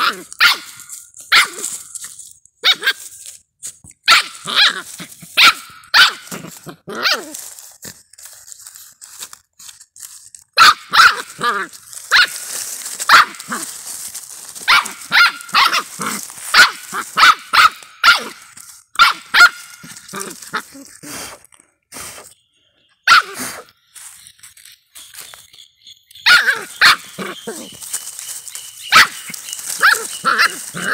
Oh, Gigit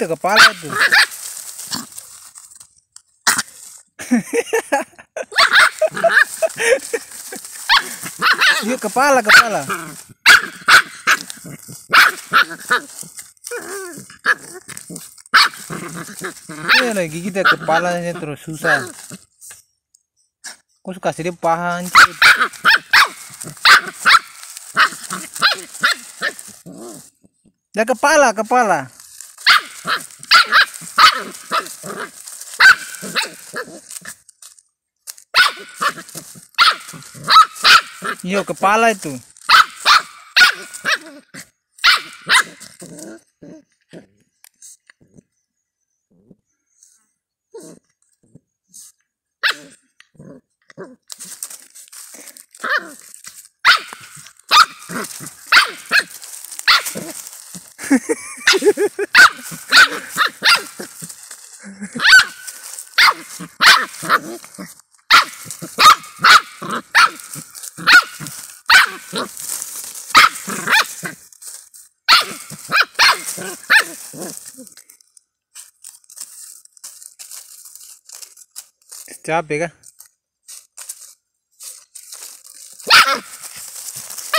ke kepala tuh. Iya kepala kepala. Iya lagi ya kepalanya terus susah. Kok suka dia paha hancur. Ya kepala kepala. Iya kepala itu. चाप देगा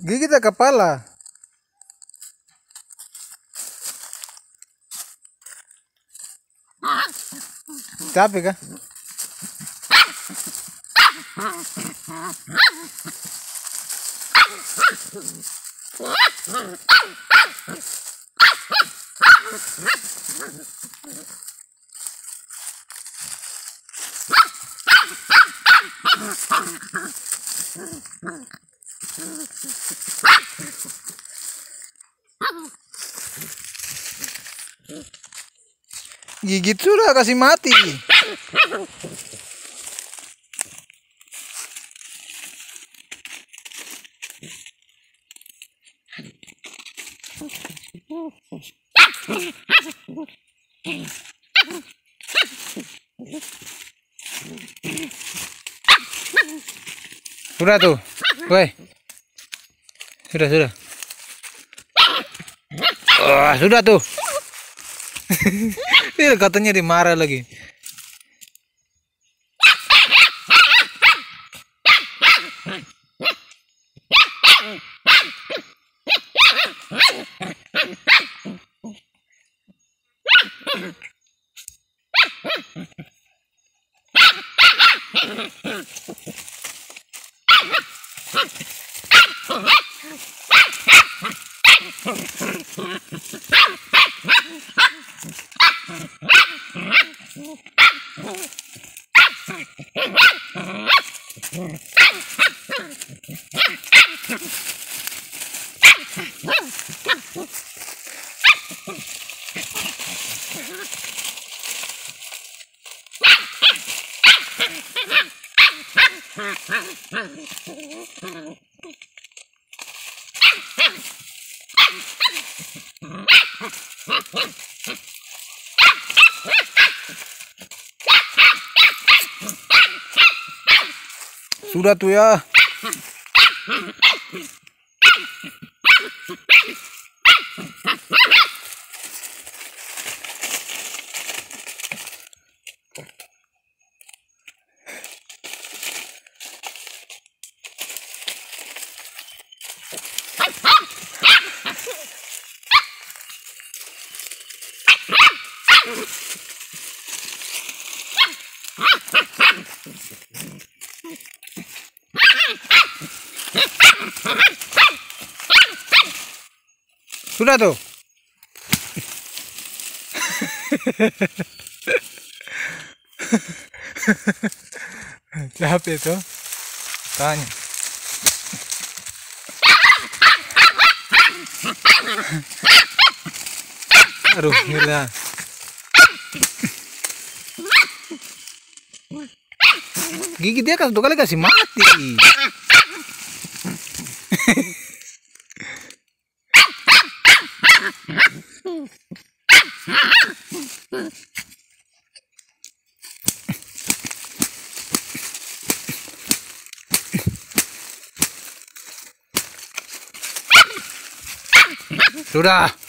Gigit ya kepala. Capek kah? Gigit sudah kasih mati. Sudah tuh. Woi. Sudah, sudah. Wah, sudah tuh. Ini katanya dimarah lagi. Ha ha ha! Sudah tuh ya. Sudah tuh. Capek tuh. Tanya. Aduh, gila. Gigi dia kan satu kali kasih mati. Sura.